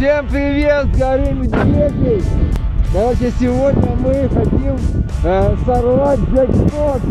Всем привет с горы Медведей! Короче, сегодня мы хотим э, сорвать джекпот!